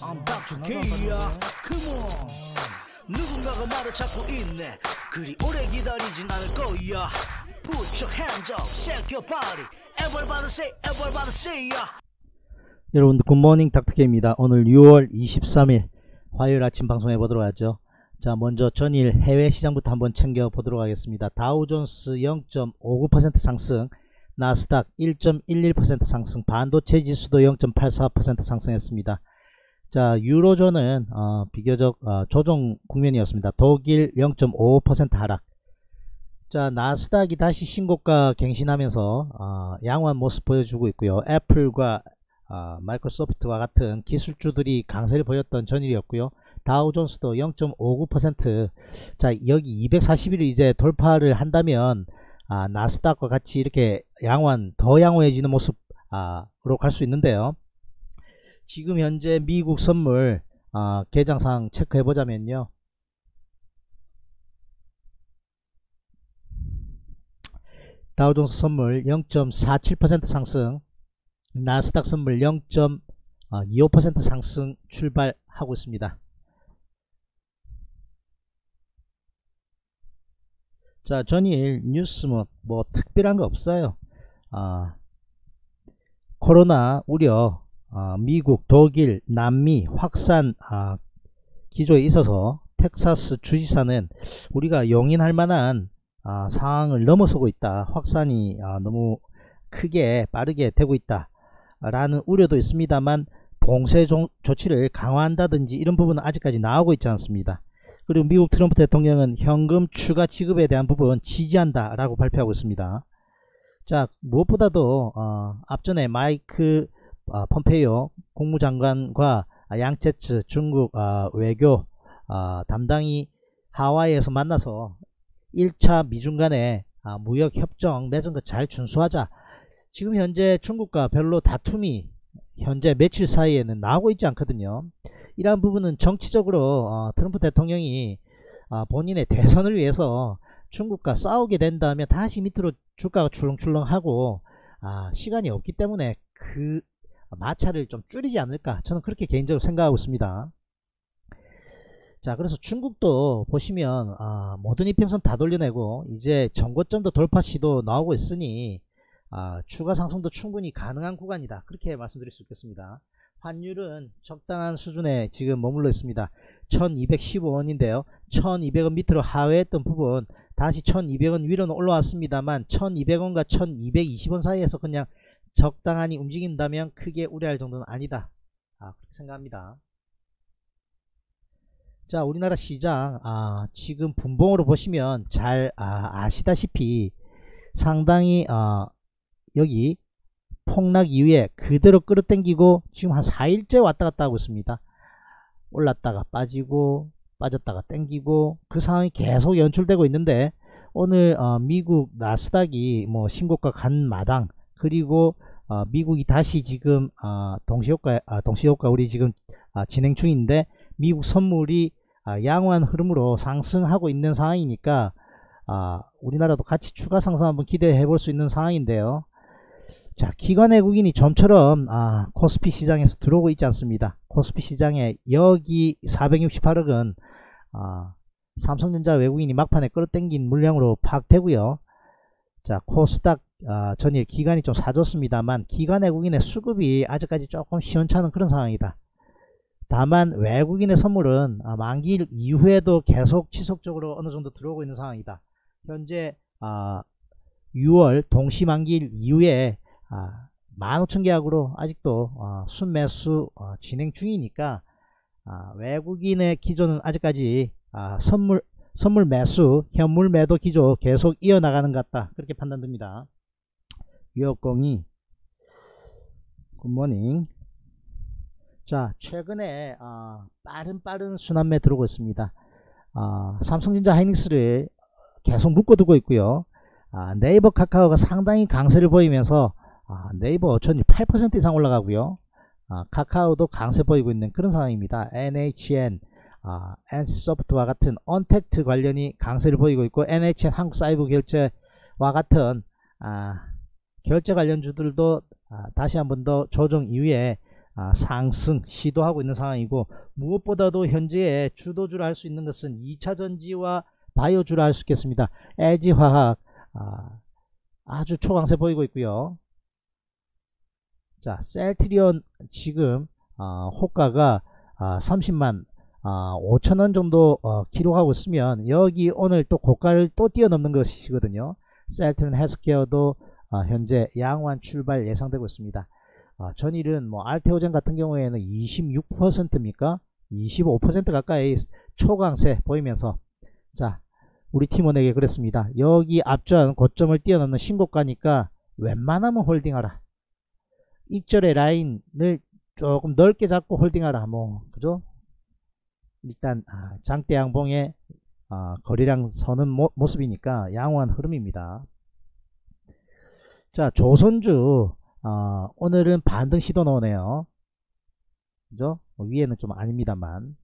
I'm Dr. K야 Come on 누군가가 나를 찾고 있네 그리 오래 기다리진 않을 거야 Put your hands up, shake your body Everybody say, everybody say ya 여러분들 굿모닝 닥터케입니다. 오늘 6월 23일 화요일 아침 방송해 보도록 하죠. 자 먼저 전일 해외 시장부터 한번 챙겨 보도록 하겠습니다. 다우존스 0.59% 상승, 나스닥 1.11% 상승, 반도체 지수도 0.84% 상승했습니다. 자 유로존은 어, 비교적 어, 조정 국면이었습니다. 독일 0.55% 하락. 자 나스닥이 다시 신고가 갱신하면서 어, 양호한 모습 보여주고 있고요. 애플과 아, 마이크로소프트와 같은 기술주들이 강세를 보였던 전일이었고요. 다우존스도 0.59%. 자, 여기 241을 이제 돌파를 한다면 아, 나스닥과 같이 이렇게 양호한 더 양호해지는 모습으로 갈 수 있는데요. 지금 현재 미국 선물 아, 개장상 체크해 보자면요. 다우존스 선물 0.47% 상승 나스닥 선물 0.25% 상승 출발하고 있습니다. 자 전일 뉴스 뭐, 뭐 특별한 거 없어요. 아, 코로나 우려 아, 미국, 독일, 남미 확산 아, 기조에 있어서 텍사스 주지사는 우리가 용인할 만한 아, 상황을 넘어서고 있다. 확산이 아, 너무 크게 빠르게 되고 있다. 라는 우려도 있습니다만 봉쇄 조치를 강화한다든지 이런 부분은 아직까지 나오고 있지 않습니다. 그리고 미국 트럼프 대통령은 현금 추가 지급에 대한 부분 지지한다 라고 발표하고 있습니다. 자 무엇보다도 어, 앞전에 마이크 어, 펌페이오 국무장관과 양체츠 중국 어, 외교 어, 담당이 하와이에서 만나서 1차 미중 간의 아, 무역 협정 맺은 것 잘 준수하자 지금 현재 중국과 별로 다툼이 현재 며칠 사이에는 나오고 있지 않거든요. 이러한 부분은 정치적으로 어, 트럼프 대통령이 어, 본인의 대선을 위해서 중국과 싸우게 된다면 다시 밑으로 주가가 출렁출렁하고 아, 시간이 없기 때문에 그 마찰을 좀 줄이지 않을까 저는 그렇게 개인적으로 생각하고 있습니다. 자 그래서 중국도 보시면 아, 모든 이평선 다 돌려내고 이제 정고점도 돌파 시도 나오고 있으니 아, 추가 상승도 충분히 가능한 구간이다. 그렇게 말씀드릴 수 있겠습니다. 환율은 적당한 수준에 지금 머물러 있습니다. 1215원인데요. 1200원 밑으로 하회했던 부분 다시 1200원 위로는 올라왔습니다만 1200원과 1220원 사이에서 그냥 적당하니 움직인다면 크게 우려할 정도는 아니다. 아, 그렇게 생각합니다. 자 우리나라 시장 아, 지금 분봉으로 보시면 잘 아, 시다시피 상당히 어, 여기 폭락 이후에 그대로 끌어당기고 지금 한 4일째 왔다 갔다 하고 있습니다. 올랐다가 빠지고 빠졌다가 땡기고 그 상황이 계속 연출되고 있는데 오늘 어, 미국 나스닥이 뭐 신고가 간 마당 그리고 어, 미국이 다시 지금 어, 동시효과 아, 동시효과 우리 지금 아, 진행 중인데 미국 선물이 아, 양호한 흐름으로 상승하고 있는 상황이니까 아, 우리나라도 같이 추가 상승 한번 기대해 볼 수 있는 상황인데요. 자, 기관 외국인이 좀처럼 아, 코스피 시장에서 들어오고 있지 않습니다. 코스피 시장에 여기 468억은 아, 삼성전자 외국인이 막판에 끌어당긴 물량으로 파악되고요. 자, 코스닥 아, 전일 기관이 좀 사줬습니다만 기관 외국인의 수급이 아직까지 조금 시원찮은 그런 상황이다. 다만 외국인의 선물은 아, 만기일 이후에도 계속 지속적으로 어느 정도 들어오고 있는 상황이다. 현재 아, 6월 동시 만기일 이후에 아, 15,000 계약으로 아직도 어, 순매수 어, 진행 중이니까 아, 외국인의 기조는 아직까지 아, 선물 선물 매수 현물 매도 기조 계속 이어나가는 것 같다 그렇게 판단됩니다 유역공이 굿모닝 자 최근에 어, 빠른 빠른 순환매 들어오고 있습니다 어, 삼성전자 하이닉스를 계속 묶어두고 있고요 아, 네이버 카카오가 상당히 강세를 보이면서 아, 네이버 어천이 8% 이상 올라가고요. 아, 카카오도 강세 보이고 있는 그런 상황입니다. NHN, 아, NC소프트와 같은 언택트 관련이 강세를 보이고 있고 NHN 한국사이버 결제와 같은 아, 결제 관련 주들도 아, 다시 한 번 더 조정 이후에 아, 상승 시도하고 있는 상황이고 무엇보다도 현재 주도주를 할 수 있는 것은 2차전지와 바이오주를 할 수 있겠습니다. LG화학 아, 주 초강세 보이고 있고요. 자 셀트리온 지금 아, 호가가 아, 30만 아, 5천원 정도 어, 기록하고 있으면 여기 오늘 또 고가를 또 뛰어넘는 것이거든요. 셀트리온 헬스케어도 아, 현재 양호한 출발 예상되고 있습니다. 아, 전일은 뭐 알테오젠 같은 경우에는 26%입니까? 25% 가까이 초강세 보이면서 자 우리 팀원에게 그랬습니다. 여기 앞전 고점을 뛰어넘는 신고가니까 웬만하면 홀딩하라. 익절의 라인을 조금 넓게 잡고 홀딩하라. 뭐 그죠? 일단 아, 장대 양봉의 아, 거래량 서는 모, 모습이니까 양호한 흐름입니다. 자 조선주 어, 오늘은 반등 시도 나오네요. 그죠? 뭐 위에는 좀 아닙니다만.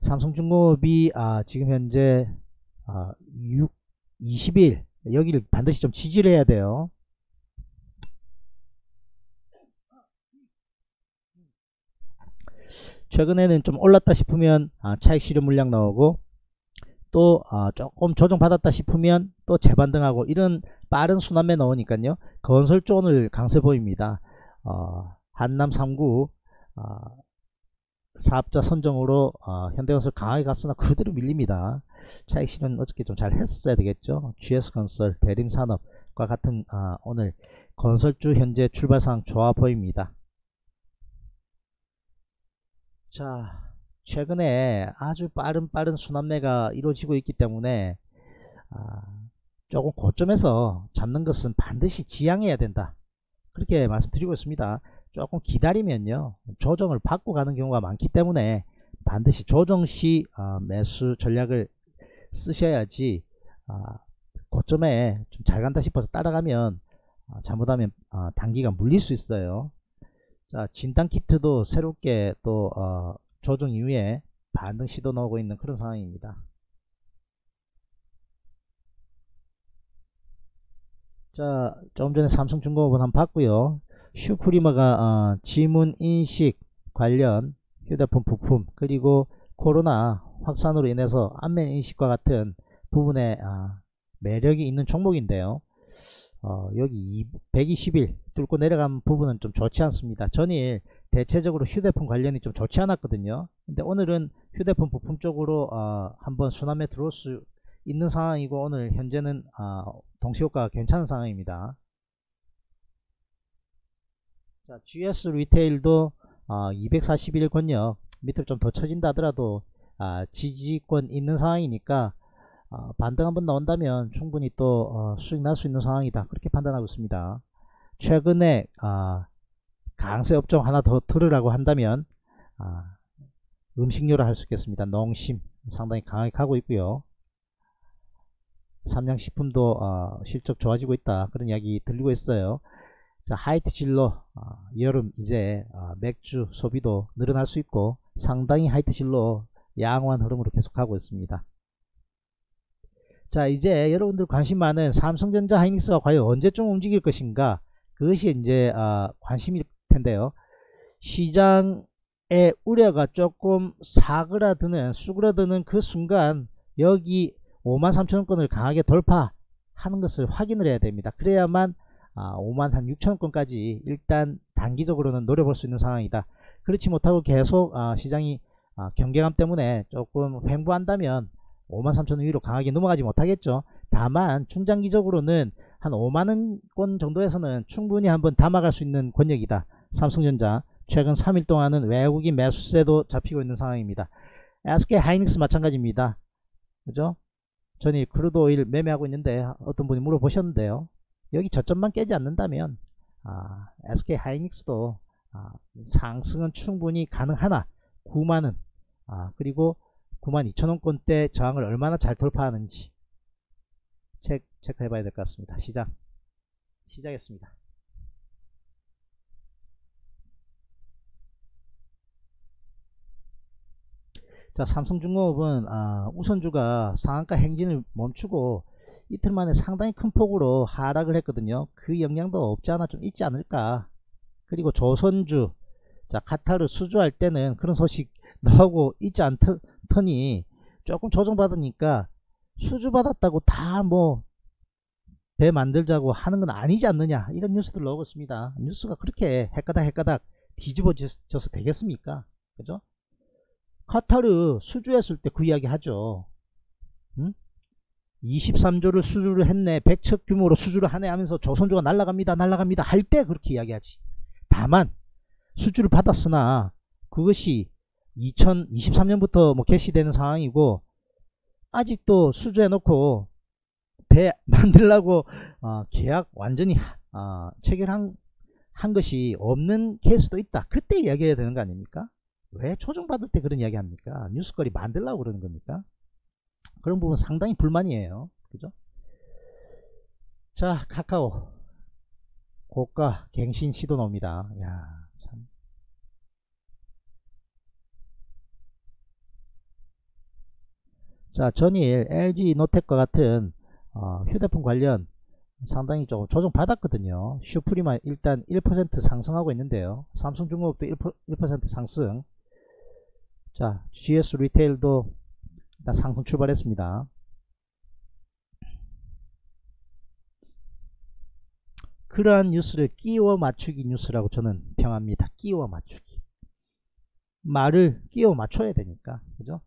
삼성중공업이 아, 지금 현재 아, 6, 20일 여기를 반드시 좀 지지를 해야 돼요. 최근에는 좀 올랐다 싶으면 아, 차익 실현 물량 나오고 또 아, 조금 조정받았다 싶으면 또 재반등하고 이런 빠른 순환매 나오니까요. 건설 쪽 오늘 강세 보입니다. 어, 한남 3구 어, 사업자 선정으로 어, 현대건설 강하게 갔으나 그대로 밀립니다. 차익 실현 어저께 좀 잘 했어야 되겠죠. GS건설 대림산업과 같은 아, 오늘 건설주 현재 출발상 좋아 보입니다. 자 최근에 아주 빠른 빠른 순환매가 이루어지고 있기 때문에 아, 조금 고점에서 잡는 것은 반드시 지양해야 된다. 그렇게 말씀드리고 있습니다. 조금 기다리면요 조정을 받고 가는 경우가 많기 때문에 반드시 조정시 어, 매수 전략을 쓰셔야지 어, 고점에 좀 잘 간다 싶어서 따라가면 어, 잘못하면 어, 단기가 물릴 수 있어요. 자 진단키트도 새롭게 또 어, 조정 이후에 반등 시도 나오고 있는 그런 상황입니다. 자, 조금 전에 삼성중공업은 한번 봤고요. 슈프리머가 어, 지문 인식 관련 휴대폰 부품 그리고 코로나 확산으로 인해서 안면 인식과 같은 부분에 어, 매력이 있는 종목인데요. 어, 여기 120일 뚫고 내려간 부분은 좀 좋지 않습니다. 전일 대체적으로 휴대폰 관련이 좀 좋지 않았거든요. 근데 오늘은 휴대폰 부품 쪽으로 어, 한번 순환에 들어올 수 있는 상황이고 오늘 현재는 어, 동시효과가 괜찮은 상황입니다. 자, GS 리테일도 어, 241 권역 밑을 좀더 쳐진다 하더라도 아, 지지권 있는 상황이니까 어, 반등 한번 나온다면 충분히 또 어, 수익 날 수 있는 상황이다 그렇게 판단하고 있습니다 최근에 어, 강세 업종 하나 더 들으라고 한다면 아, 음식료를 할수 있겠습니다. 농심 상당히 강하게 가고 있고요. 삼양식품도 어, 실적 좋아지고 있다 그런 이야기 들리고 있어요. 자 하이트 진로 어, 여름 이제 어, 맥주 소비도 늘어날 수 있고 상당히 하이트 진로 양호한 흐름으로 계속하고 있습니다. 자 이제 여러분들 관심 많은 삼성전자 하이닉스가 과연 언제쯤 움직일 것인가 그것이 이제 어, 관심일 텐데요. 시장의 우려가 조금 사그라드는 수그라드는 그 순간 여기 53,000원권을 강하게 돌파하는 것을 확인을 해야 됩니다. 그래야만 아, 5만 한 6천원권까지 일단 단기적으로는 노려볼 수 있는 상황이다. 그렇지 못하고 계속 아, 시장이 아, 경계감 때문에 조금 횡보한다면 5만 3천원 위로 강하게 넘어가지 못하겠죠. 다만 중장기적으로는 한 5만원권 정도에서는 충분히 한번 담아갈 수 있는 권역이다. 삼성전자 최근 3일 동안은 외국인 매수세도 잡히고 있는 상황입니다. SK 하이닉스 마찬가지입니다. 그죠? 전이 crude oil 매매하고 있는데 어떤 분이 물어보셨는데요. 여기 저점만 깨지 않는다면 아, SK 하이닉스도 아, 상승은 충분히 가능하나 9만원 아, 그리고 9만 2천원권대 저항을 얼마나 잘 돌파하는지 체크, 체크해 봐야 될 것 같습니다. 시장 시작했습니다. 자 삼성중공업은 아, 우선주가 상한가 행진을 멈추고 이틀 만에 상당히 큰 폭으로 하락을 했거든요 그 영향도 없지 않아 좀 있지 않을까 그리고 조선주 자 카타르 수주할 때는 그런 소식 나오고 있지 않 더니 조금 조정받으니까 수주받았다고 다 뭐 배 만들자고 하는 건 아니지 않느냐 이런 뉴스들 있습니다. 뉴스가 그렇게 헷가닥 헷가닥 뒤집어져서 되겠습니까? 그죠? 카타르 수주했을 때 그 이야기 하죠. 응? 23조를 수주를 했네. 100척 규모로 수주를 하네 하면서 조선주가 날라갑니다 날라갑니다 할 때 그렇게 이야기하지. 다만 수주를 받았으나 그것이 2023년부터 뭐 개시되는 상황이고 아직도 수주해 놓고 배 만들라고 어, 계약 완전히 어, 체결한 한 것이 없는 케이스도 있다. 그때 이야기해야 되는 거 아닙니까? 왜 초정 받을 때 그런 이야기 합니까? 뉴스거리 만들라고 그러는 겁니까? 그런 부분 상당히 불만이에요. 그죠? 자 카카오. 고가 갱신 시도 나옵니다. 야 참. 자 전일 LG 노텍과 같은 어, 휴대폰 관련 상당히 좀 조정 받았거든요. 슈프리만 일단 1% 상승하고 있는데요. 삼성중공업도 1%, 1% 상승. 자 GS 리테일도 일단 상승 출발했습니다. 그러한 뉴스를 끼워 맞추기 뉴스라고 저는 평합니다. 끼워 맞추기. 말을 끼워 맞춰야 되니까 그죠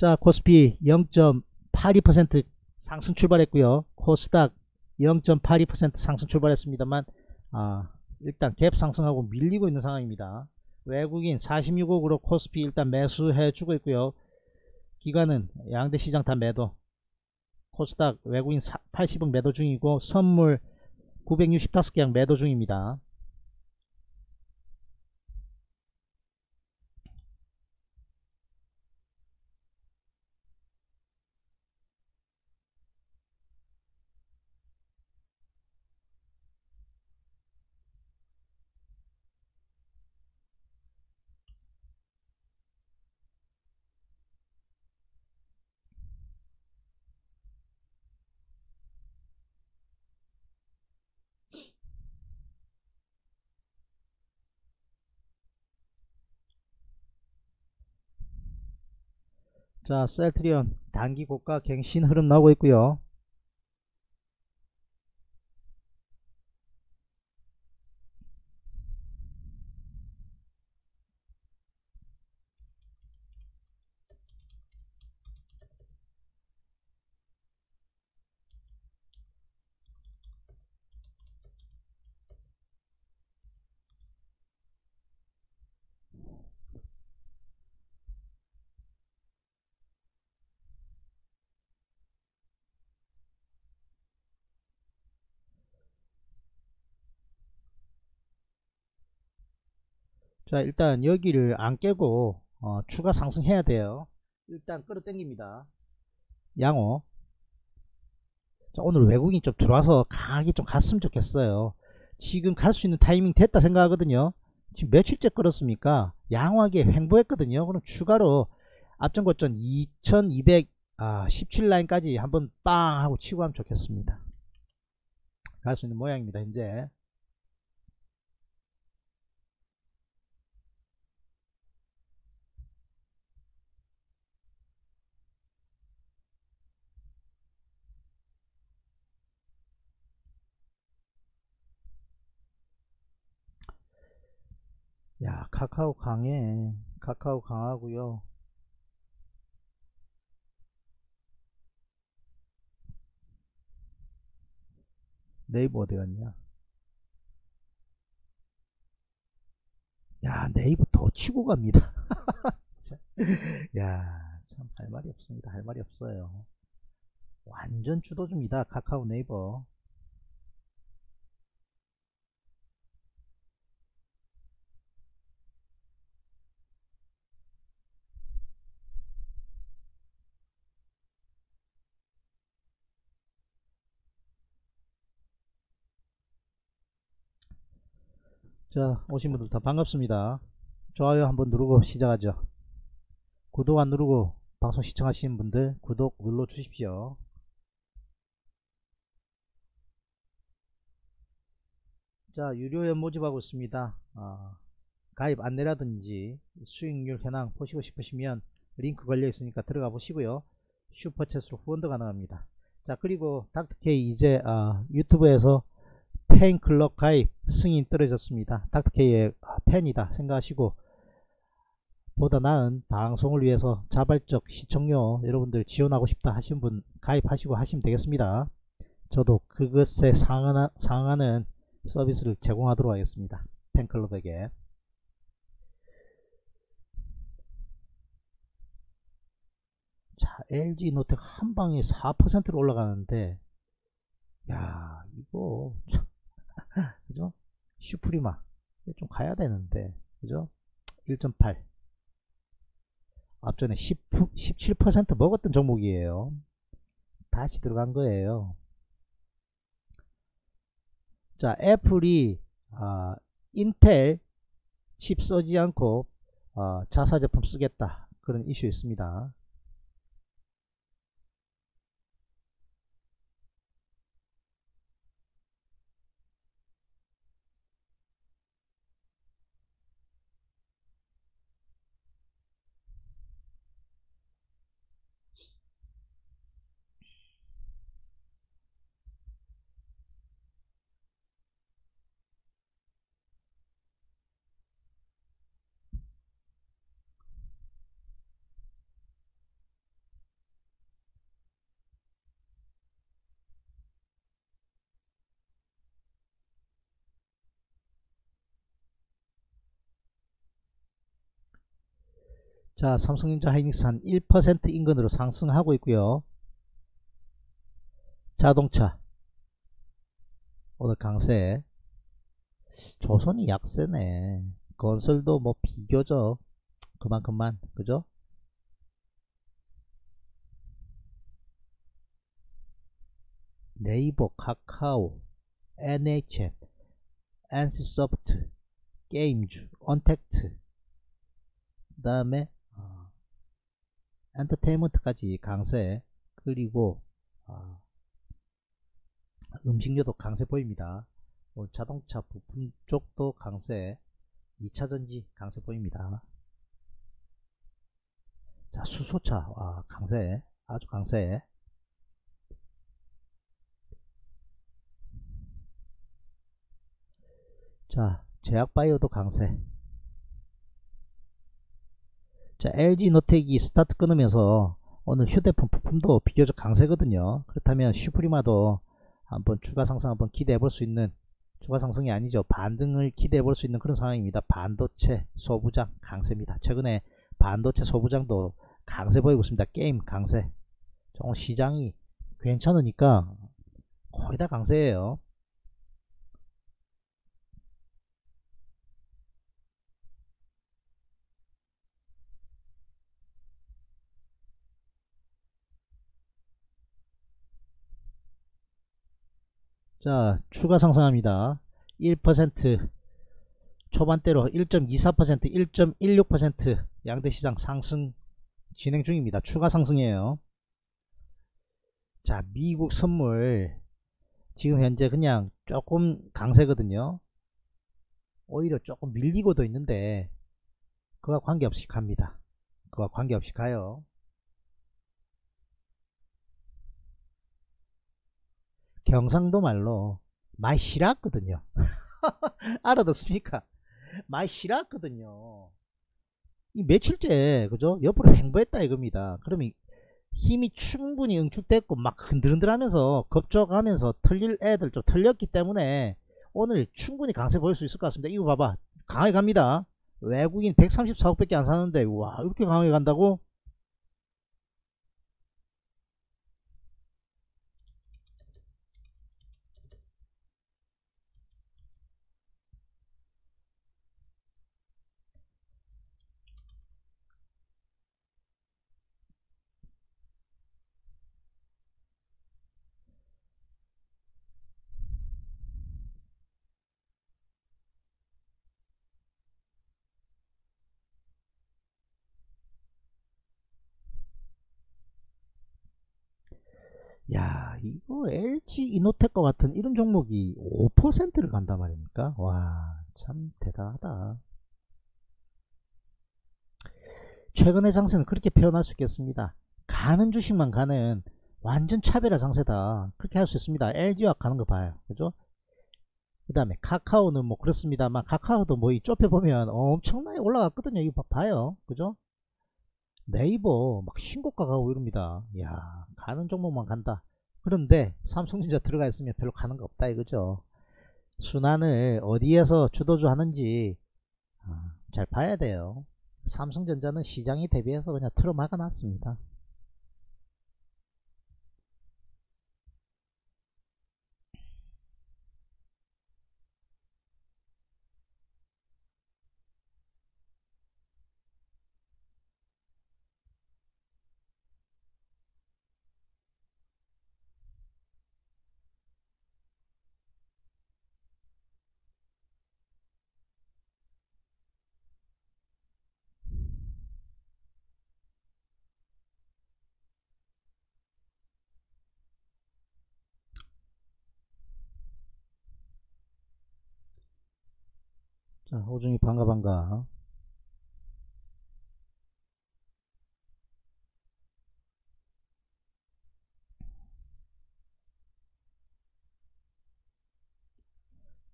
자 코스피 0.82% 상승 출발했고요. 코스닥 0.82% 상승 출발했습니다만 아, 일단 갭 상승하고 밀리고 있는 상황입니다. 외국인 46억으로 코스피 일단 매수해 주고 있고요. 기관은 양대 시장 다 매도. 코스닥 외국인 80억 매도 중이고 선물 965개약 매도 중입니다 자 셀트리온 단기 고가 갱신 흐름 나오고 있고요 자 일단 여기를 안 깨고 어, 추가 상승해야 돼요. 일단 끌어당깁니다. 양호. 자, 오늘 외국인 좀 들어와서 강하게 좀 갔으면 좋겠어요. 지금 갈 수 있는 타이밍 됐다 생각하거든요. 지금 며칠째 끌었습니까? 양호하게 횡보했거든요. 그럼 추가로 앞전 고점 2217 라인까지 한번 빵 하고 치고 하면 좋겠습니다. 갈 수 있는 모양입니다 현재 야 카카오 강해. 카카오 강하고요. 네이버 어디 갔냐? 야 네이버 더 치고 갑니다. 야 참 할 말이 없습니다. 할 말이 없어요. 완전 주도줍니다 카카오 네이버 자 오신 분들 다 반갑습니다 좋아요 한번 누르고 시작하죠 구독 안 누르고 방송 시청하시는 분들 구독 눌러 주십시오. 자, 유료연 모집하고 있습니다. 아, 가입 안내라든지 수익률 현황 보시고 싶으시면 링크 걸려 있으니까 들어가 보시고요. 슈퍼챗으로 후원도 가능합니다. 자, 그리고 닥터케이 이제 아, 유튜브에서 팬클럽 가입 승인 떨어졌습니다. 닥터케이의 팬이다 생각하시고 보다 나은 방송을 위해서 자발적 시청료 여러분들 지원하고 싶다 하신 분 가입하시고 하시면 되겠습니다. 저도 그것에 상응하는, 상응하는 서비스를 제공하도록 하겠습니다. 팬클럽에게. 자, LG 노텍 한 방에 4%로 올라가는데, 야, 이거, 그죠? 슈프리마. 좀 가야 되는데, 그죠? 1.8. 앞전에 10, 17% 먹었던 종목이에요. 다시 들어간 거예요. 자, 애플이 아, 인텔 칩 써지 않고 어, 자사 제품 쓰겠다 그런 이슈 있습니다. 자, 삼성전자 하이닉스 한 1% 인근으로 상승하고 있고요. 자동차. 오늘 강세. 조선이 약세네. 건설도 뭐 비교적 그만큼만. 그죠? 네이버, 카카오, NHN, NC소프트, 게임주, 언택트. 그 다음에 엔터테인먼트까지 강세 그리고 아, 음식료도 강세 보입니다. 뭐 자동차 부품 쪽도 강세 2차전지 강세 보입니다. 자 수소차 아, 강세 아주 강세 자 제약바이오도 강세 자, LG 이노텍이 스타트 끊으면서 오늘 휴대폰 부품도 비교적 강세거든요. 그렇다면 슈프리마도 한번 추가 상승 한번 기대해 볼 수 있는 추가 상승이 아니죠. 반등을 기대해 볼 수 있는 그런 상황입니다. 반도체 소부장 강세입니다. 최근에 반도체 소부장도 강세 보이고 있습니다. 게임 강세. 정 시장이 괜찮으니까 거의 다 강세예요. 자 추가 상승합니다. 1% 초반대로 1.24% 1.16% 양대시장 상승 진행 중입니다. 추가 상승이에요. 자 미국 선물. 지금 현재 그냥 조금 강세거든요. 오히려 조금 밀리고도 있는데 그와 관계없이 갑니다. 그와 관계없이 가요 경상도 말로 많이 싫었거든요. 알아듣습니까? 많이 싫었거든요. 이 며칠째 그죠? 옆으로 횡보했다 이겁니다. 그러면 힘이 충분히 응축됐고 막 흔들흔들하면서 겁적하면서 틀릴 애들 좀 틀렸기 때문에 오늘 충분히 강세 보일 수 있을 것 같습니다. 이거 봐봐 강하게 갑니다. 외국인 134억 밖에 안 사는데 와 이렇게 강하게 간다고? 야 이거 LG 이노텍과 같은 이런 종목이 5%를 간단 말입니까? 와 참 대단하다. 최근의 장세는 그렇게 표현할 수 있겠습니다. 가는 주식만 가는 완전 차별화 장세다. 그렇게 할 수 있습니다. LG와 가는 거 봐요. 그죠? 그 다음에 카카오는 뭐 그렇습니다만 카카오도 뭐 이 좁혀보면 엄청나게 올라갔거든요. 이거 봐요. 그죠 네이버 막 신고가 가고 이럽니다. 야 가는 종목만 간다. 그런데 삼성전자 들어가 있으면 별로 가는 거 없다 이거죠. 순환을 어디에서 주도주 하는지 아, 잘 봐야 돼요. 삼성전자는 시장에 대비해서 그냥 틀어 막아 놨습니다 자, 호중이 반가 반가.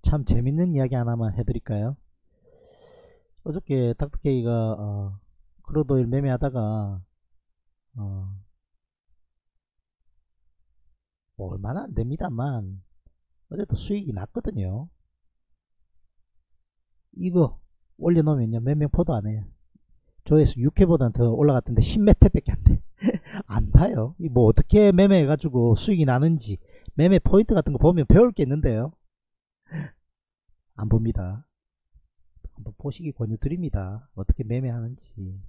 참 재밌는 이야기 하나만 해드릴까요? 어저께 닥터케이가 어, 크루도일 매매하다가 어, 뭐 얼마나 안 됩니다만 어제도 수익이 났거든요. 이거 올려놓으면요 몇 명 포도 안 해요 조회수 6회보다는 더 올라갔던데 10몇 회밖에 안 돼. 안 봐요. 이 뭐 어떻게 매매해 가지고 수익이 나는지 매매 포인트 같은 거 보면 배울 게 있는데요. 안 봅니다. 한번 보시기 권유드립니다. 어떻게 매매하는지.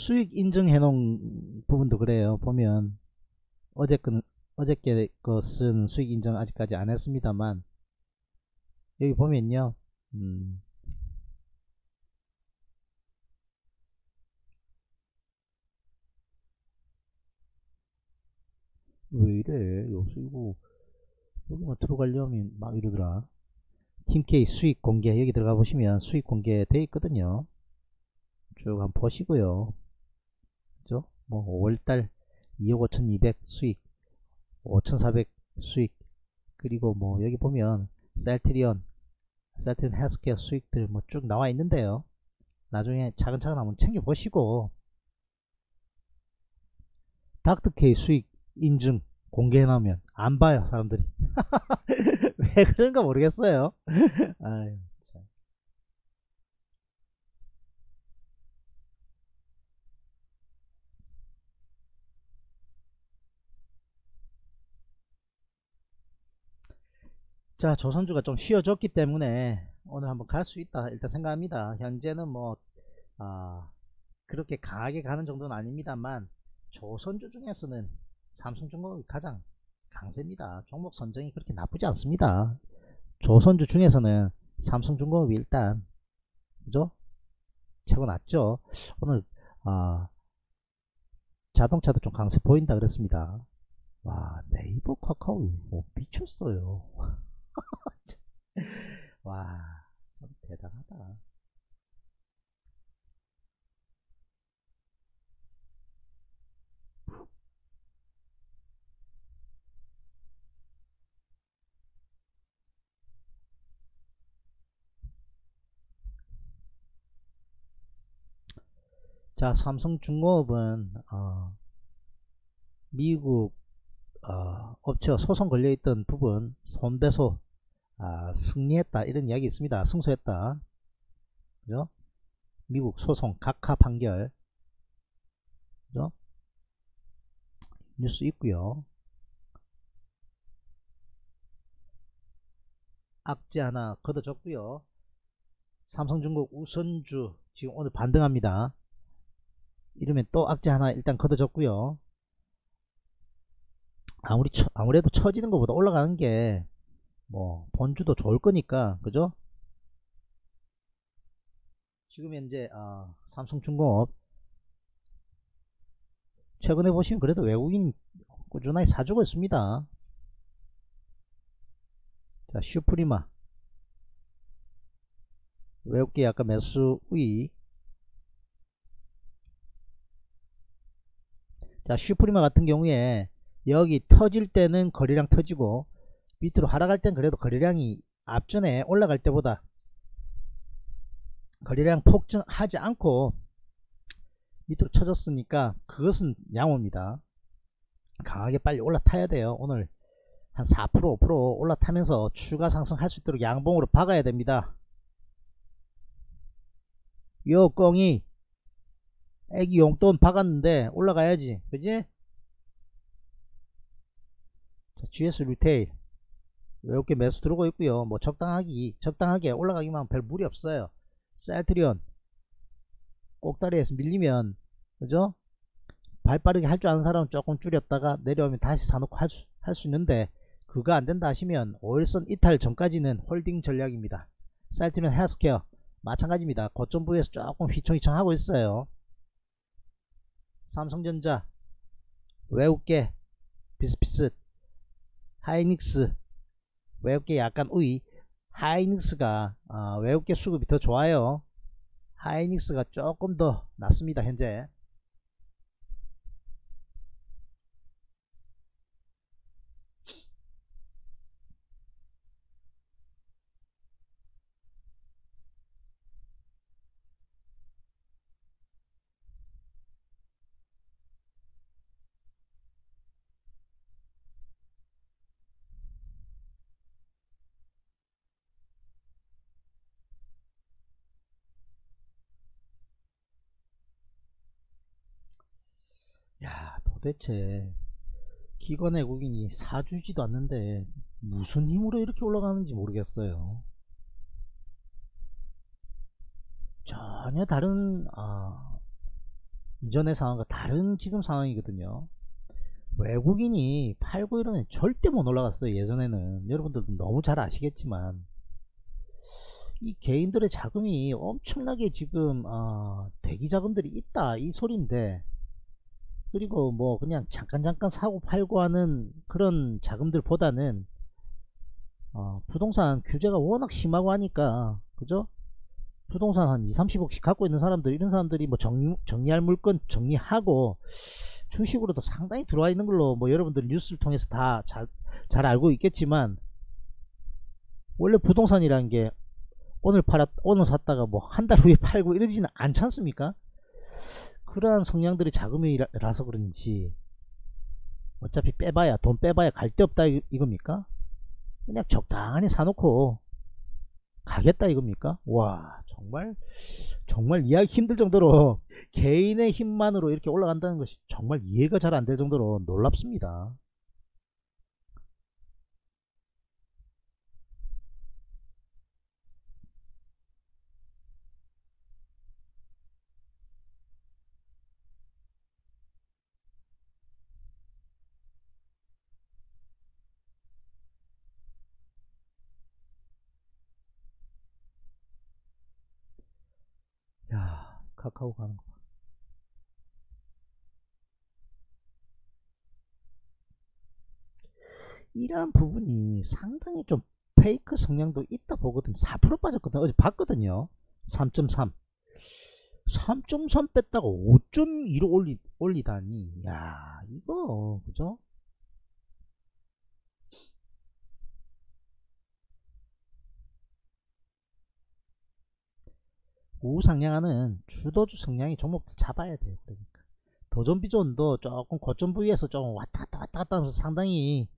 수익 인증해 놓은 부분도 그래요. 보면 어제 건 어저께 것은 수익 인정 아직까지 안 했습니다만 여기 보면요. 음, 왜 이래? 여기서 이거 여기만 들어가려면 막 이러더라. 팀K 수익 공개 여기 들어가 보시면 수익 공개 돼 있거든요. 쭉 한번 보시고요. 뭐 5월달 2억 5200 수익 5400 수익. 그리고 뭐 여기 보면 셀트리온 셀트리온 헬스케어 수익들 뭐 쭉 나와 있는데요. 나중에 차근차근 한번 챙겨 보시고. 닥터케이 수익 인증 공개해 놓으면 안 봐요 사람들이. 왜 그런가 모르겠어요 자 조선주가 좀 쉬어졌기 때문에 오늘 한번 갈 수 있다 일단 생각합니다 현재는 뭐 아, 그렇게 강하게 가는 정도는 아닙니다만 조선주 중에서는 삼성중공업이 가장 강세입니다. 종목 선정이 그렇게 나쁘지 않습니다. 조선주 중에서는 삼성중공업이 일단 그죠? 최고 낫죠. 오늘 아, 자동차도 좀 강세 보인다 그랬습니다. 와 네이버 카카오 뭐 미쳤어요. 와 참 대단하다. 자, 삼성중공업은 어, 미국 어, 업체와 소송 걸려있던 부분 손배소 아, 승리했다 이런 이야기 있습니다. 승소했다. 그죠? 미국 소송 각하 판결 그죠? 뉴스 있고요. 악재 하나 걷어졌고요. 삼성중국 우선주 지금 오늘 반등합니다. 이러면 또 악재 하나 일단 걷어졌고요. 아무리 처, 아무래도 처지는 것보다 올라가는 게 뭐 본주도 좋을 거니까 그죠? 지금 현재 어, 삼성중공업 최근에 보시면 그래도 외국인 꾸준하게 사주고 있습니다. 자 슈프리마 외국계 약간 매수 우위 자 슈프리마 같은 경우에 여기 터질 때는 거래량 터지고 밑으로 하락할 땐 그래도 거래량이 앞전에 올라갈 때보다 거래량 폭증하지 않고 밑으로 쳐졌으니까 그것은 양호입니다. 강하게 빨리 올라타야 돼요. 오늘 한 4% 5% 올라타면서 추가 상승할 수 있도록 양봉으로 박아야 됩니다. 요 꽁이 애기 용돈 박았는데 올라가야지 그지? 자, GS 리테일 이렇게 매수 들어오고 있고요. 뭐 적당하기 적당하게 올라가기만 별 무리 없어요. 셀트리온 꼭다리에서 밀리면 그죠? 발 빠르게 할 줄 아는 사람은 조금 줄였다가 내려오면 다시 사놓고 할 수 할 수 있는데 그거 안된다 하시면 5일선 이탈 전까지는 holding 전략입니다. 셀트리온 헬스케어 마찬가지입니다. 고점 부에서 조금 휘청휘청 하고 있어요. 삼성전자 외국계 비슷비슷 하이닉스 외국계 약간 우위 하이닉스가 어, 외국계 수급이 더 좋아요. 하이닉스가 조금 더 낫습니다 현재 야 도대체 기관 외국인이 사주지도 않는데 무슨 힘으로 이렇게 올라가는지 모르겠어요. 전혀 다른 아, 이전의 상황과 다른 지금 상황이거든요. 외국인이 팔고 이러면 절대 못 올라갔어요 예전에는. 여러분들도 너무 잘 아시겠지만. 이 개인들의 자금이 엄청나게 지금 어, 대기 자금들이 있다 이 소리인데 그리고 뭐 그냥 잠깐 잠깐 사고 팔고 하는 그런 자금들보다는 어, 부동산 규제가 워낙 심하고 하니까 그죠? 부동산 한 2, 30억씩 갖고 있는 사람들 이런 사람들이 뭐 정리, 정리할 물건 정리하고 주식으로도 상당히 들어와 있는 걸로 뭐 여러분들 뉴스를 통해서 다잘 알고 있겠지만 원래 부동산이라는 게 오늘 팔았 오늘 샀다가 뭐 한 달 후에 팔고 이러지는 않지 않습니까 그러한 성향들이 자금이라서 그런지 어차피 빼봐야 돈 빼봐야 갈 데 없다 이겁니까? 그냥 적당히 사놓고 가겠다 이겁니까? 와 정말 정말 이해하기 힘들 정도로 개인의 힘만으로 이렇게 올라간다는 것이 정말 이해가 잘 안 될 정도로 놀랍습니다 야 카카오 가는 거. 봐. 이러한 부분이 상당히 좀 페이크 성향도 있다 보거든요. 4% 빠졌거든요. 어제 봤거든요. 3.3 3.3 뺐다가 5.2로 올리, 올리다니. 야 이거 그죠 우상향하는 주도주 성향의 종목들 잡아야 돼요. 그러니까 도전 비전도 조금 고점 부위에서 좀 왔다 갔다 왔다 갔다 하면서 상당히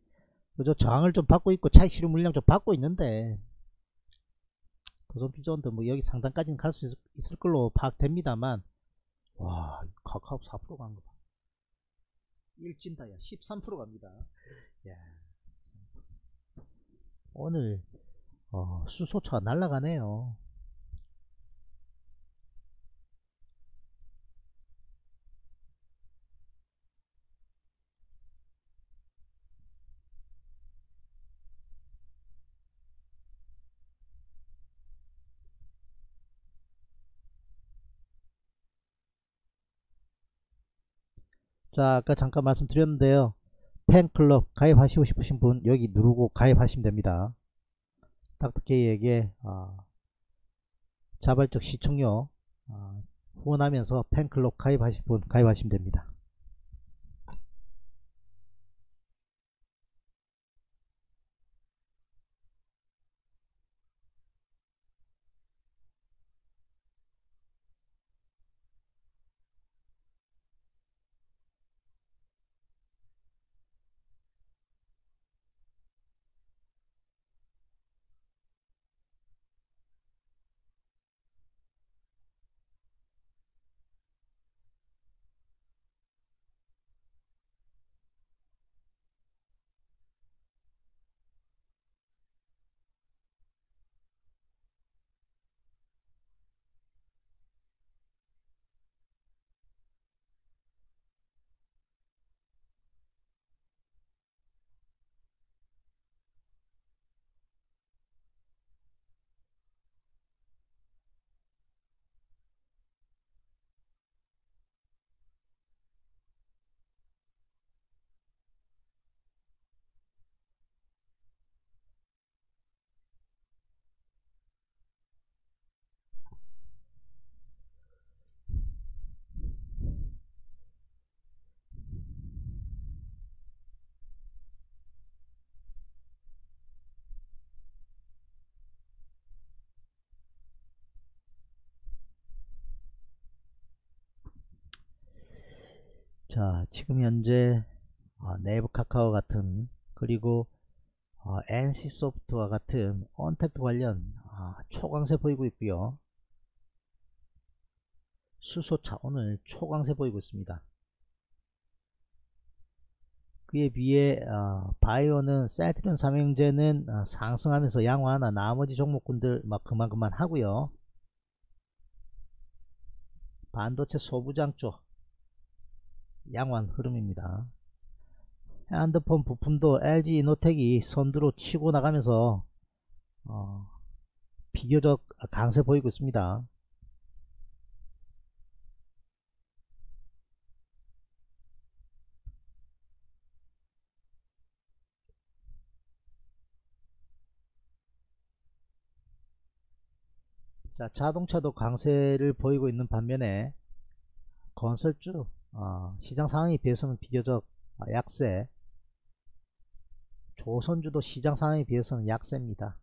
그죠 저항을 좀 받고 있고 차익 실현 물량 좀 받고 있는데 도전 비전도 뭐 여기 상단까지는 갈 수 있을 걸로 파악됩니다만 와 카카오 4%간거 봐. 일진다 야 13% 갑니다. 야 오늘 어, 수소차가 날라가네요. 자 아까 잠깐 말씀드렸는데요. 팬클럽 가입하시고 싶으신 분 여기 누르고 가입하시면 됩니다. 닥터케이에게 아, 자발적 시청료 아, 후원하면서 팬클럽 가입하실 분 가입하시면 됩니다 자 지금 현재 어, 네이버 카카오 같은 그리고 어, NC소프트와 같은 언택트 관련 아, 초강세 보이고 있고요. 수소차 오늘 초강세 보이고 있습니다. 그에 비해 어, 바이오는 세트론 삼형제는 어, 상승하면서 양호하나 나머지 종목군들 막 그만 그만 하고요. 반도체 소부장 쪽 양호한 흐름입니다. 핸드폰 부품도 LG 이노텍이 선두로 치고 나가면서 어, 비교적 강세 보이고 있습니다. 자, 자동차도 강세를 보이고 있는 반면에 건설주 어, 시장 상황에 비해서는 비교적 어, 약세 조선주도 시장 상황에 비해서는 약세입니다.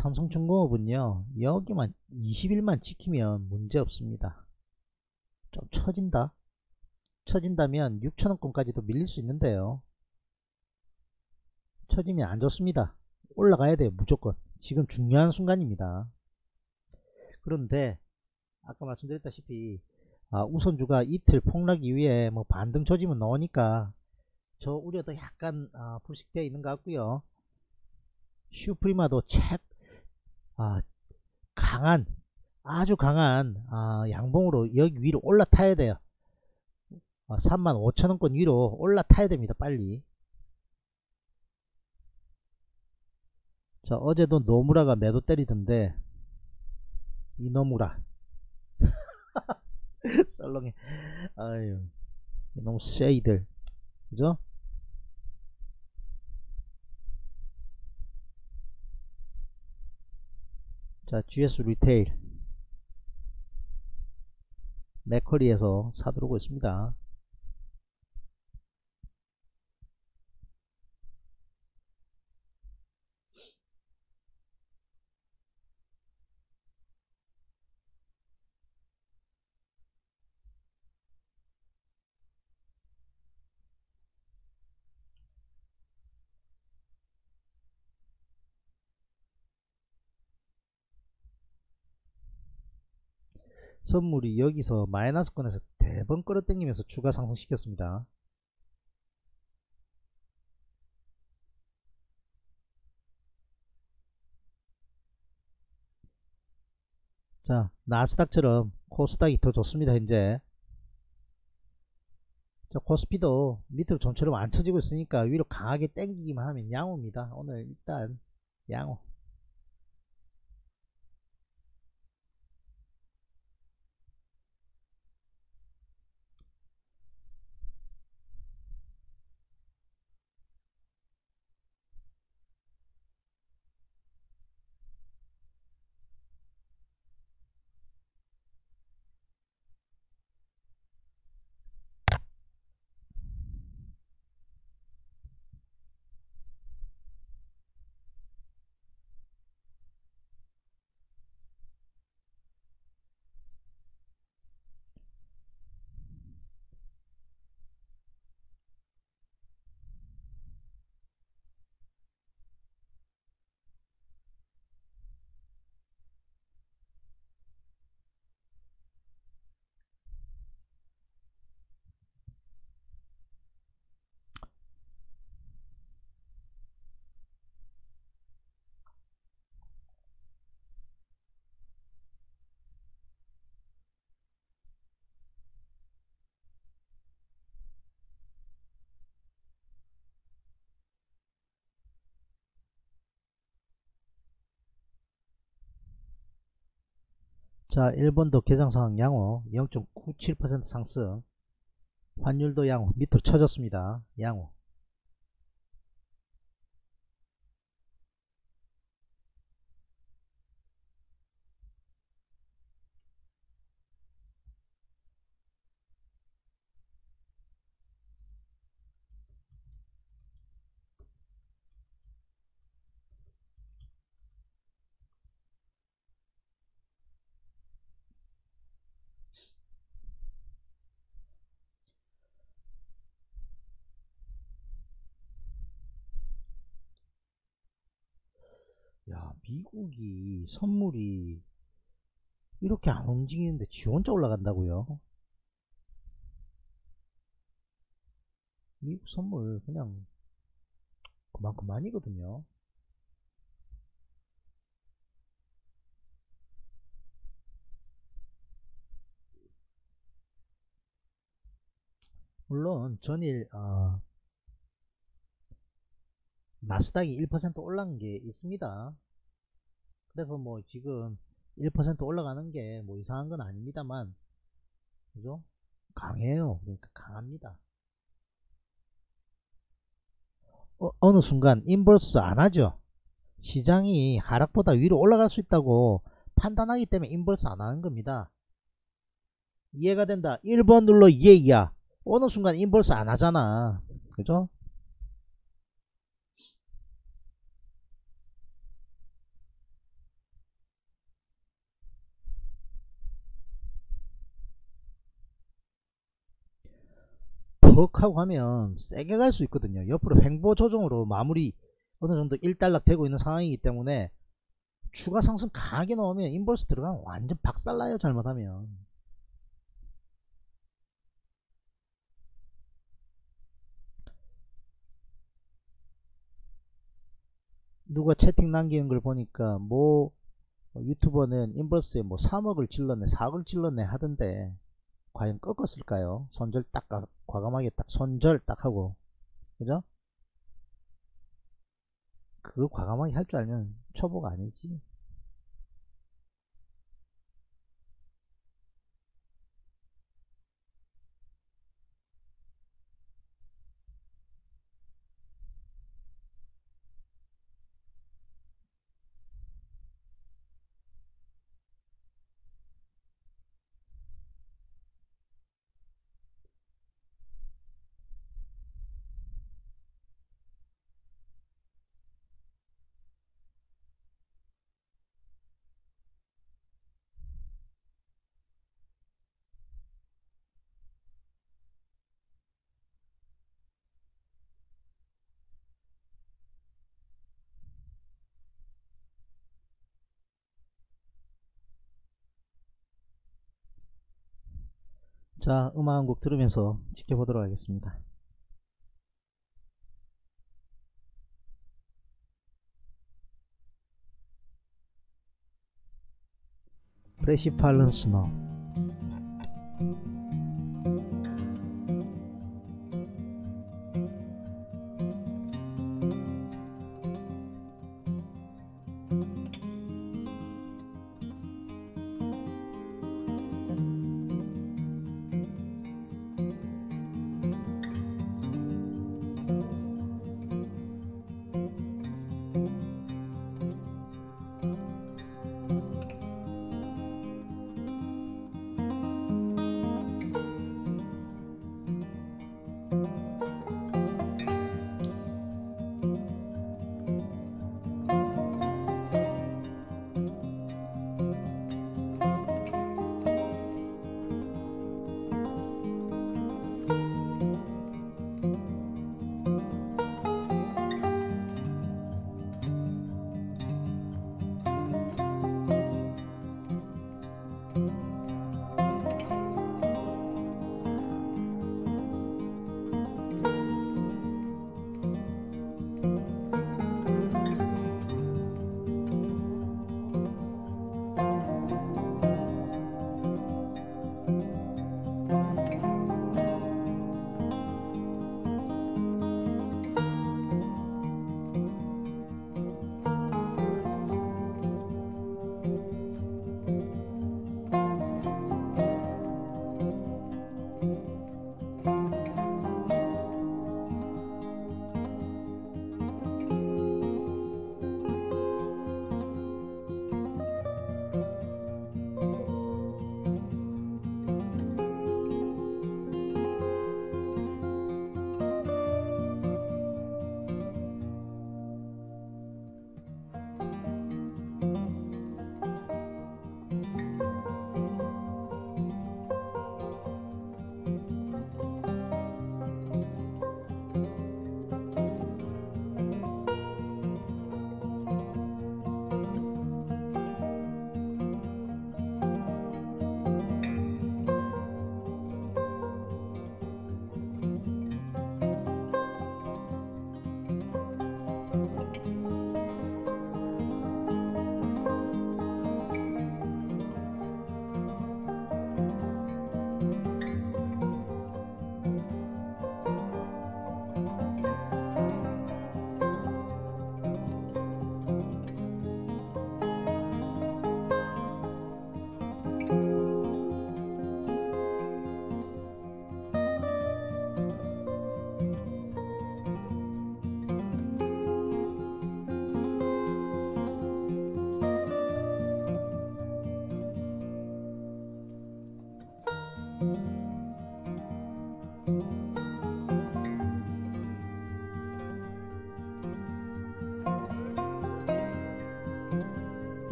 삼성중공업은요. 여기만 20일만 지키면 문제없습니다. 좀 처진다. 처진다면 6천원권까지도 밀릴 수 있는데요. 처지면 안좋습니다. 올라가야 돼요 무조건. 지금 중요한 순간입니다. 그런데 아까 말씀드렸다시피 아, 우선주가 이틀 폭락 이후에 뭐 반등 처지면 나오니까 저 우려도 약간 아, 불식되어 있는 것 같고요. 슈프리마도 책 아, 강한 아주 강한 아, 양봉으로 여기 위로 올라타야 돼요. 아, 35,000원권 위로 올라타야 됩니다. 빨리. 자 어제도 노무라가 매도 때리던데 이 노무라 썰렁해 아유 이놈 쎄이들 그죠 자 GS 리테일 맥커리에서 사들어오고 있습니다 선물이 여기서 마이너스권에서 대번 끌어당기면서 추가 상승시켰습니다. 자 나스닥처럼 코스닥이 더 좋습니다 현재. 자, 코스피도 밑으로 좀처럼 안 쳐지고 있으니까 위로 강하게 땡기기만 하면 양호입니다. 오늘 일단 양호. 자, 일본도 개장 상황 양호 0.97% 상승 환율도 양호 밑으로 쳐졌습니다. 양호 야 미국이 선물이 이렇게 안 움직이는데 지 혼자 올라간다고요? 미국 선물 그냥 그만큼 많이거든요. 물론 전일 어, 나스닥이 1% 올라간 게 있습니다. 그래서 뭐 지금 1% 올라가는 게 뭐 이상한 건 아닙니다만, 그죠? 강해요. 그러니까 강합니다. 어, 어느 순간 inverse 안 하죠. 시장이 하락보다 위로 올라갈 수 있다고 판단하기 때문에 inverse 안 하는 겁니다. 이해가 된다. 1번 눌러 이해야. 어느 순간 inverse 안 하잖아. 그죠? 퍽 하고 하면 세게 갈 수 있거든요. 옆으로 횡보 조정으로 마무리 어느 정도 일단락 되고 있는 상황이기 때문에 추가 상승 강하게 나오면 inverse 들어가면 완전 박살나요. 잘못하면. 누가 채팅 남기는 걸 보니까 뭐 유튜버는 인버스에 뭐 3억을 찔렀네 4억을 찔렀네 하던데 과연 꺾었을까요? 손절 딱 가- 과감하게 딱 손절 딱 하고 그죠? 그거 과감하게 할 줄 알면 초보가 아니지 자 음악 한 곡 들으면서 지켜보도록 하겠습니다. 프레시 팔른 스노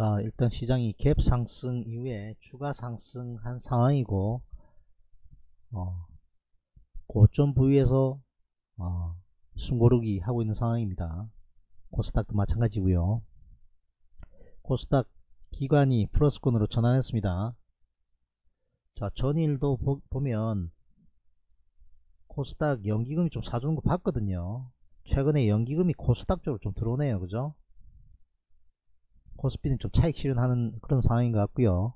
자 일단 시장이 갭 상승 이후에 추가 상승한 상황이고 어, 고점 부위에서 어, 숨고르기 하고 있는 상황입니다. 코스닥도 마찬가지고요. 코스닥 기관이 플러스권으로 전환했습니다. 자 전일도 보, 보면 코스닥 연기금이 좀 사주는 거 봤거든요. 최근에 연기금이 코스닥 쪽으로 좀 들어오네요. 그죠 코스피는 좀 차익 실현하는 그런 상황인 것 같고요.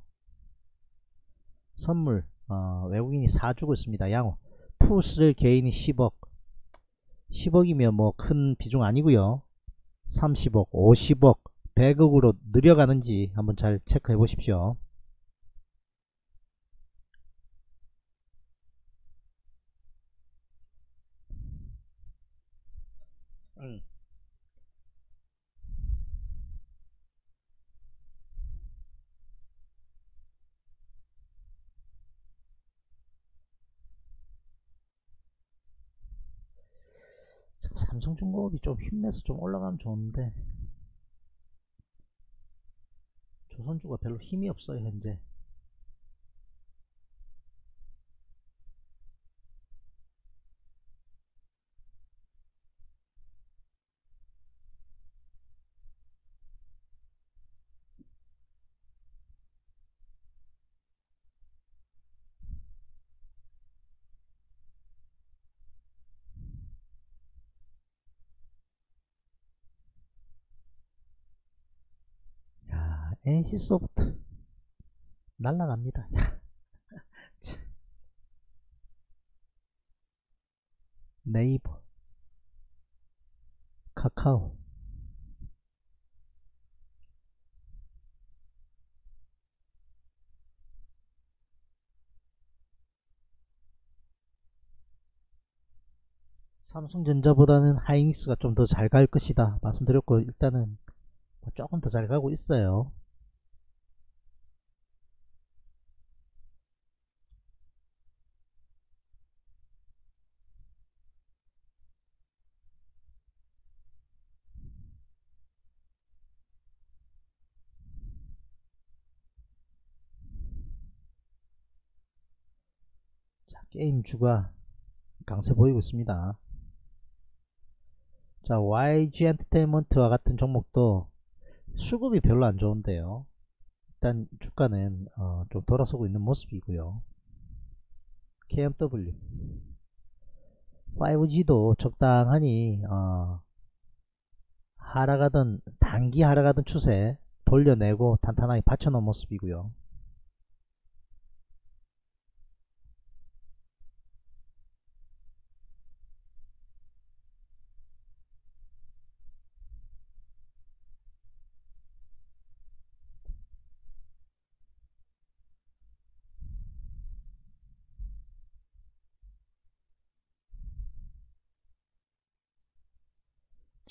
선물 어, 외국인이 사주고 있습니다. 양호 푸스를 개인이 10억 10억이면 뭐 큰 비중 아니고요. 30억 50억 100억으로 늘려가는지 한번 잘 체크해 보십시오. 음. 삼성중공업이 좀 힘내서 좀 올라가면 좋은데 조선주가 별로 힘이 없어요 현재 NC소프트. 날라갑니다. 네이버. 카카오. 삼성전자보다는 하이닉스가 좀 더 잘 갈 것이다 말씀드렸고 일단은 뭐 조금 더 잘 가고 있어요 자, 게임주가 강세 보이고 있습니다. 자, YG 엔터테인먼트와 같은 종목도 수급이 별로 안 좋은데요. 일단 주가는 어, 좀 돌아서고 있는 모습이고요. KMW 5G도 적당하니 어, 하락하던 단기 하락하던 추세 돌려내고 탄탄하게 받쳐놓은 모습이고요.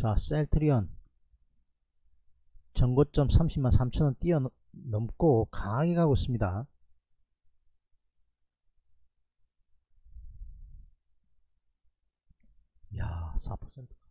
자, 셀트리온 전고점 30만 3천원 뛰어넘고 강하게 가고 있습니다. 야, 4%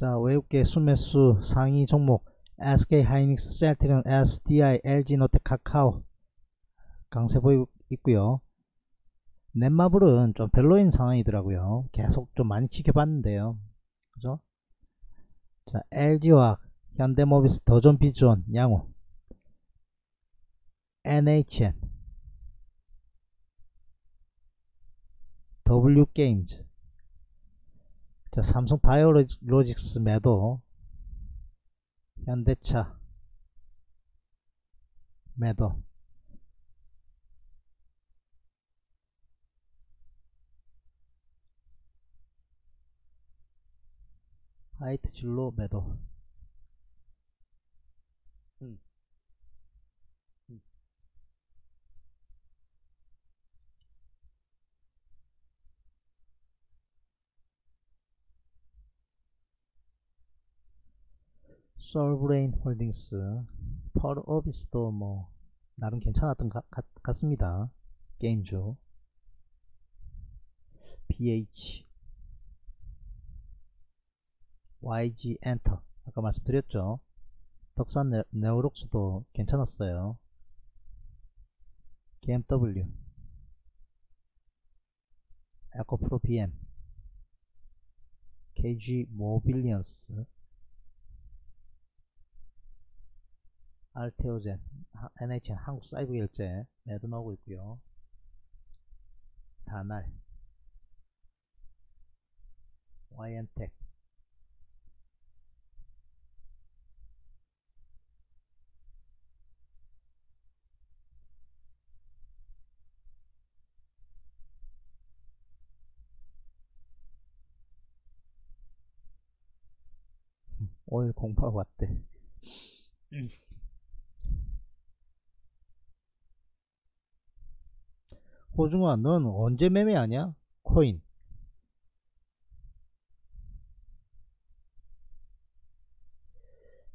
자, 외국계 순매수 상위 종목 SK 하이닉스, 셀트리온, SDI, LG 노텍, 카카오 강세 보이고 있고요. 넷마블은 좀 별로인 상황이더라고요. 계속 좀 많이 지켜봤는데요. 그죠? 자, LG화학, 현대모비스, 더존 비존, 양호, NHN, W게임즈, 자, 삼성 바이오로직스 매도 현대차 매도. 하이트 진로 매도 솔브레인 홀딩스 펄어비스도 뭐 나름 괜찮았던 것 같, 습니다. 게임주 BH YG 엔터 아까 말씀드렸죠? 덕산 네, 네오룩스도 괜찮았어요. BMW 에코프로 BM KG 모빌리언스 알테오젠 NHN 한국 사이버 결제 매도 나오고 있고요. 다날. YN텍. 오일 공파가 왔대 호중아 넌 언제 매매하냐? 코인.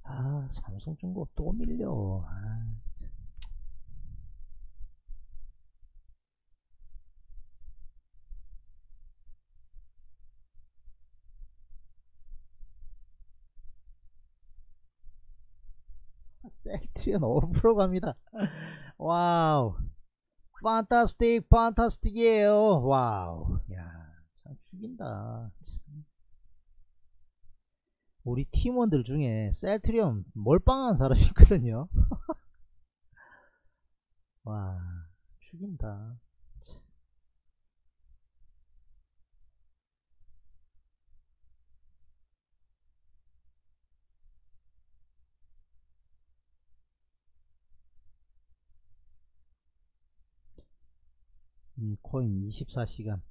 아 삼성중공 또 밀려. 아, 참. 셀트리온 5% 갑니다. wow fantastic fantastic이에요 wow 야 참 죽인다. 참. 우리 팀원들 중에 셀트리온 몰빵한 사람이 있거든요. 와 죽인다 참. 음, 코인 24시간.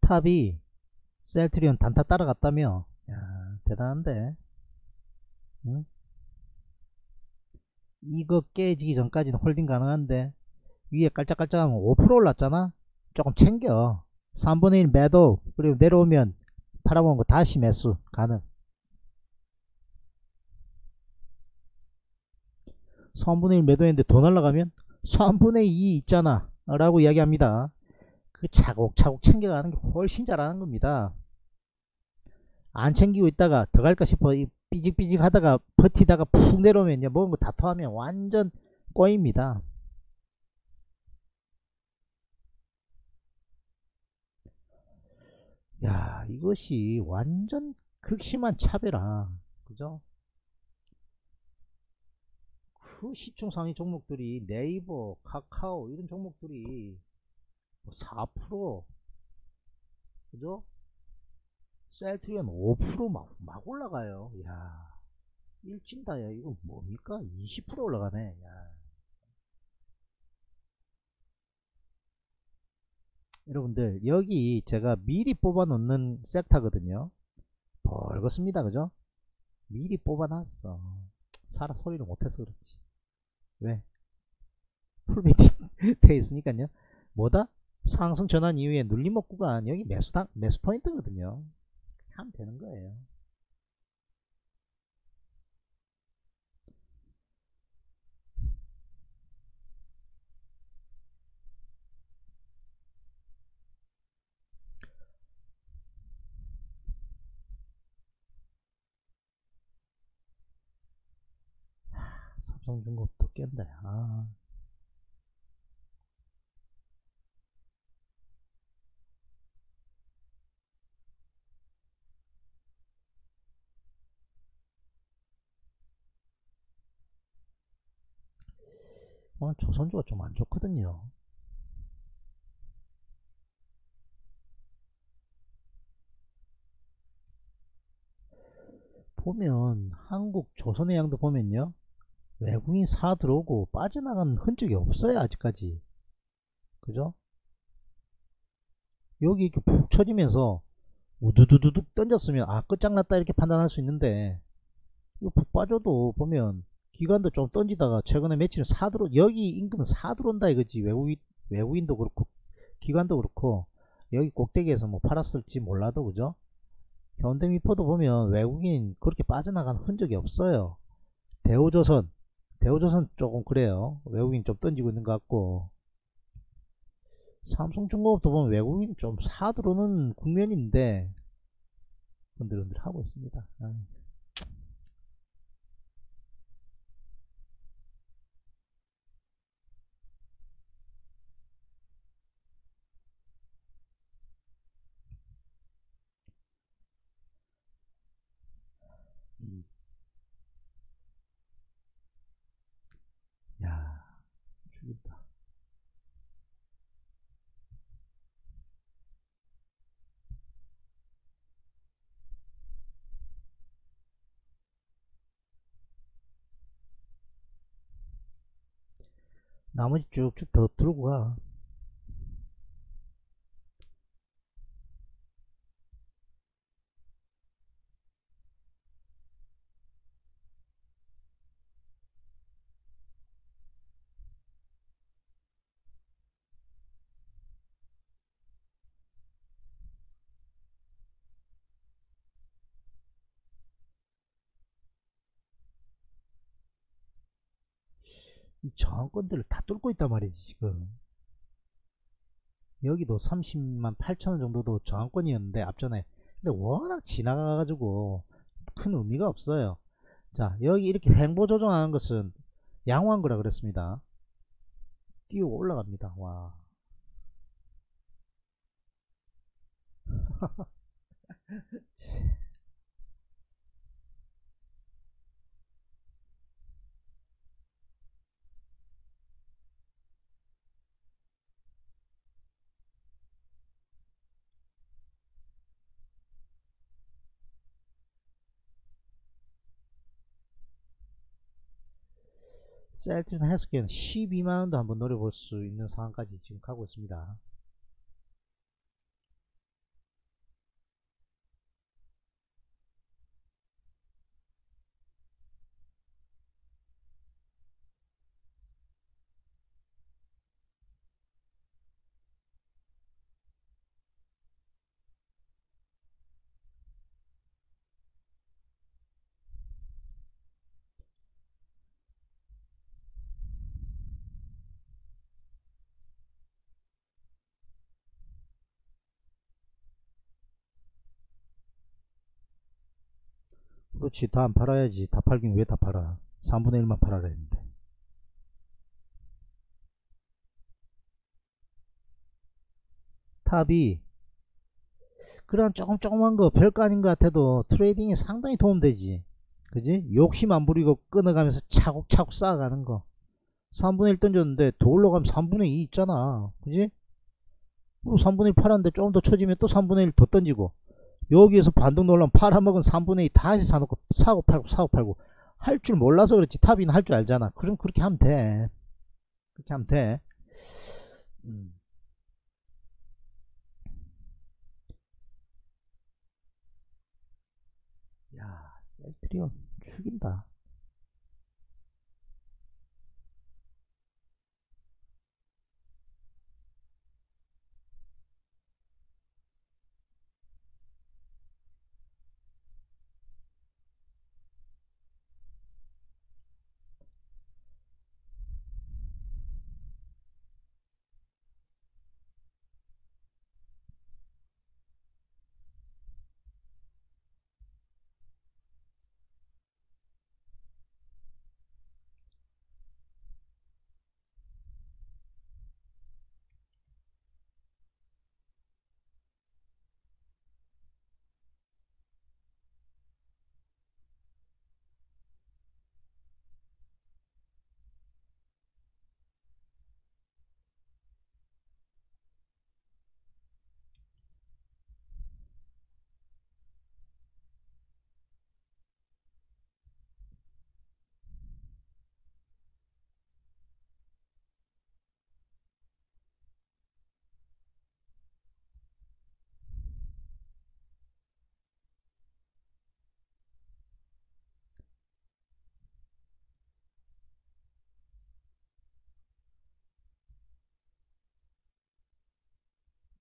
탑이 셀트리온 단타 따라갔다며. 야 대단한데. 응? 이거 깨지기 전까지는 holding 가능한데 위에 깔짝깔짝하면 5% 올랐잖아? 조금 챙겨. 3분의 1 매도 그리고 내려오면 팔아먹은 거 다시 매수 가능. 3분의 1 매도했는데 더 날라가면 3분의 2 있잖아. 라고 이야기합니다. 그 차곡차곡 챙겨가는 게 훨씬 잘하는 겁니다. 안 챙기고 있다가 더 갈까 싶어 이 삐직삐직 하다가 버티다가 푹 내려오면 이제 먹은 거 다 토하면 완전 꼬입니다. 야 이것이 완전 극심한 차별화 그죠 그 시총 상위 종목들이 네이버 카카오 이런 종목들이 뭐4% 그죠? 셀트리온 5%막 막 올라가요. 야 일진다. 야 이거 뭡니까? 20% 올라가네. 야. 여러분들 여기 제가 미리 뽑아 놓는 섹터거든요. 벌겋습니다. 그죠? 미리 뽑아 놨어. 사라 소리를 못해서 그렇지 왜 풀베이팅 돼 있으니까요. 뭐다? 상승 전환 이후에 눌림 목 구간 여기 매수당 매수 포인트거든요. 하면 되는 거예요 삼성중공 또 깬다 아. 오늘 조선주가 좀 안 좋거든요 보면 한국 조선의 양도 보면요 외국인 사 들어오고 빠져나간 흔적이 없어요 아직까지. 그죠? 여기 이렇게 푹 쳐지면서 우두두두둑 던졌으면 아 끝장났다 이렇게 판단할 수 있는데 이거 푹 빠져도 보면 기관도 좀 던지다가 최근에 며칠 사 들어 여기 임금은 사 들어온다 이거지. 외국인 외국인도 그렇고 기관도 그렇고 여기 꼭대기에서 뭐 팔았을지 몰라도 그죠? 현대미포도 보면 외국인 그렇게 빠져나간 흔적이 없어요. 대우조선 대우조선 조금 그래요 외국인 좀 던지고 있는 것 같고 삼성중공업도 보면 외국인 좀 사들어오는 국면인데 흔들흔들 하고 있습니다. 아이. 음. 야, 죽인다. 나머지 쭉쭉 더 들고 가. 이 저항권들을 다 뚫고 있단 말이지 지금. 여기도 30만 8천원 정도도 저항권이었는데 앞전에. 근데 워낙 지나가가지고 큰 의미가 없어요. 자 여기 이렇게 횡보 조정하는 것은 양호한 거라 그랬습니다. 뛰어 올라갑니다. 와 셀트리온 헬스케어는 12만원도 한번 노려볼 수 있는 상황까지 지금 가고 있습니다 그렇지 다 안 팔아야지. 다 팔긴 왜 다 팔아? 3분의 1만 팔아라 했는데. 탑이 그런 조금 조그만 거 별거 아닌 것 같아도 트레이딩에 상당히 도움되지. 그지? 욕심 안 부리고 끊어가면서 차곡차곡 쌓아가는 거. 3분의 1 던졌는데 더 올라가면 3분의 2 있잖아. 그지? 3분의 1 팔았는데 조금 더 쳐지면 또 3분의 1 더 던지고 여기에서 반등 놀라면 팔아먹은 3분의 2 다시 사놓고 사고 팔고 사고 팔고. 할 줄 몰라서 그렇지. 탑이는 할줄 알잖아. 그럼 그렇게 하면 돼. 그렇게 하면 돼. 음. 야 셀트리온 죽인다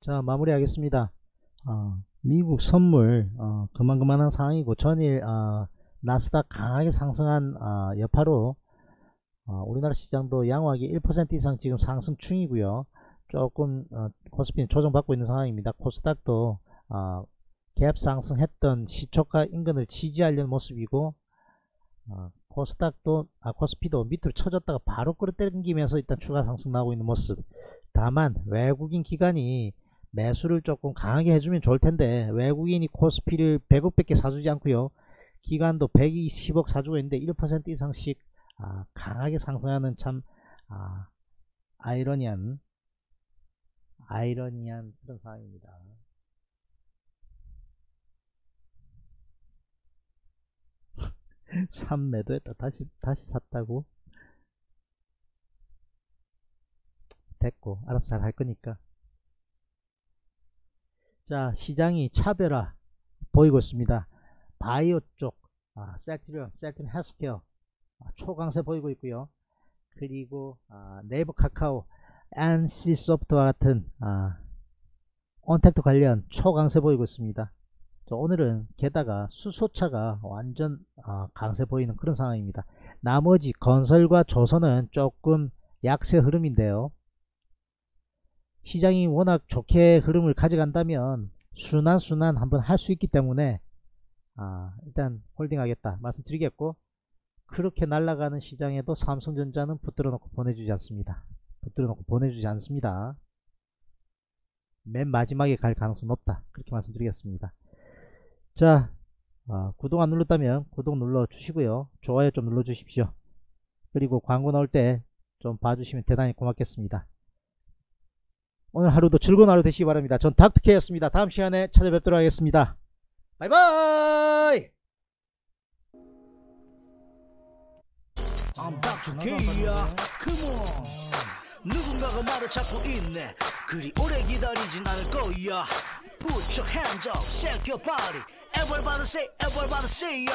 자 마무리하겠습니다 어, 미국 선물 어, 그만그만한 상황이고 전일 어, 나스닥 강하게 상승한 어, 여파로 어, 우리나라 시장도 양호하게 1% 이상 지금 상승 중이고요 조금 어, 코스피는 조정받고 있는 상황입니다. 코스닥도 어, 갭 상승했던 시초가 인근을 지지하려는 모습이고 어, 코스닥도 아 코스피도 밑으로 쳐졌다가 바로 끌어당기면서 일단 추가 상승 나오고 있는 모습. 다만 외국인 기관이 매수를 조금 강하게 해주면 좋을 텐데 외국인이 코스피를 100억밖에 사주지 않고요. 기관도 120억 사주고 있는데 1% 이상씩 아, 강하게 상승하는 참 아, 아이러니한 아이러니한 그런 상황입니다. 삼 매도했다 다시 다시 샀다고 됐고 알아서 잘 할 거니까 자 시장이 차별화 보이고 있습니다. 바이오 쪽 아, 셀트리온 셀트린 헬스케어 아, 초강세 보이고 있고요. 그리고 아, 네이버 카카오 NC 소프트와 같은 아, 온택트 관련 초강세 보이고 있습니다. 자, 오늘은 게다가 수소차가 완전 아, 강세 보이는 그런 상황입니다. 나머지 건설과 조선은 조금 약세 흐름인데요 시장이 워낙 좋게 흐름을 가져간다면 순환 순환 한번 할 수 있기 때문에 아, 일단 홀딩 하겠다 말씀드리겠고 그렇게 날아가는 시장에도 삼성전자는 붙들어 놓고 보내주지 않습니다. 붙들어 놓고 보내주지 않습니다. 맨 마지막에 갈 가능성 높다. 그렇게 말씀드리겠습니다. 자 어, 구독 안 눌렀다면 구독 눌러 주시고요. 좋아요 좀 눌러 주십시오. 그리고 광고 나올 때 좀 봐주시면 대단히 고맙겠습니다 오늘 하루도 즐거운 하루 되시기 바랍니다. 전 닥터케였습니다. 다음 시간에 찾아뵙도록 하겠습니다. 바이바이! I'm Dr. K야 Come on 누군가가 말을 찾고 있네 그리 오래 기다리진 않을 거야 Put your hands up, shake your body Everybody say, everybody say